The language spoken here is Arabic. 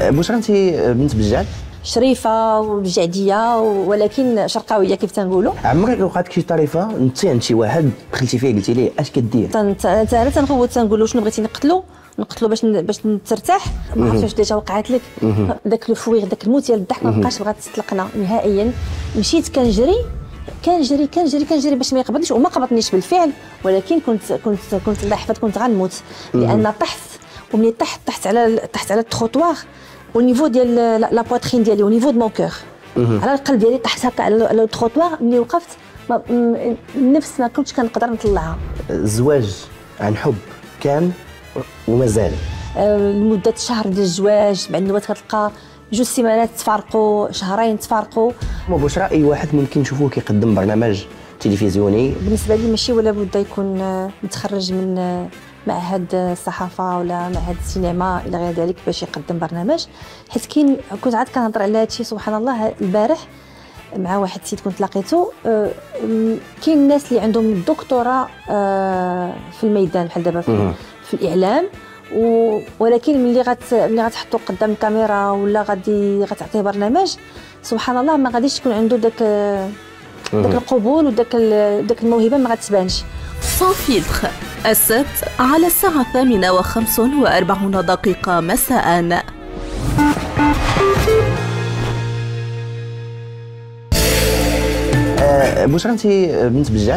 بشرى انت بنت بجعد؟ شريفة بجعدية ولكن شرقاوية كيف تنقولوا. عمرك وقعت شي طريفة نتي عند شي واحد دخلتي فيه قلتي ليه اش كدير؟ أنا تنغوت تنقول له شنو بغيتي نقتلو نقتلو باش باش ترتاح ما عرفتش واش déjà وقعت لك. داك ال fou rire داك الموت ديال الضحك ما بقاش بغات تطلقنا نهائيا. مشيت كنجري كنجري كنجري كنجري باش ما يقبضنيش وما قبضنيش بالفعل ولكن كنت كنت كنت يحفظ كنت غنموت. لأن طحت وملي طحت طحت على طحت على au niveau ديال لا بواترين ديالي niveau de mon cœur. على القلب ديالي طحت هكا على التروطوار ملي وقفت النفس ما كنتش كنقدر نطلعها الزواج عن حب كان ومازال. لمدة شهر ديال الزواج بعد الوقت كتلقى جوج سيمانات تفارقوا شهرين تفارقوا. بشرى اي واحد ممكن نشوفوه كيقدم برنامج تلفزيوني. بالنسبة لي ماشي ولا بد يكون متخرج من معهد الصحافة ولا معهد السينما إلى غير ذلك باش يقدم برنامج. حيت كاين كنت عاد كنهضر على هذا الشيء سبحان الله البارح مع واحد السيد كنت لقيته آه، كاين الناس اللي عندهم الدكتوراه آه، في الميدان بحال دابا في, في الإعلام. ولكن ملي غت ملي غتحطو قدام الكاميرا ولا غادي غتعطيه برنامج سبحان الله ما غاديش تكون عنده داك داك القبول وداك داك الموهبة ما غتبانش sans filtre السبت على الساعة الثامنة وخمس وأربعون دقيقة مساء. أه بشرى انت بنت بجعد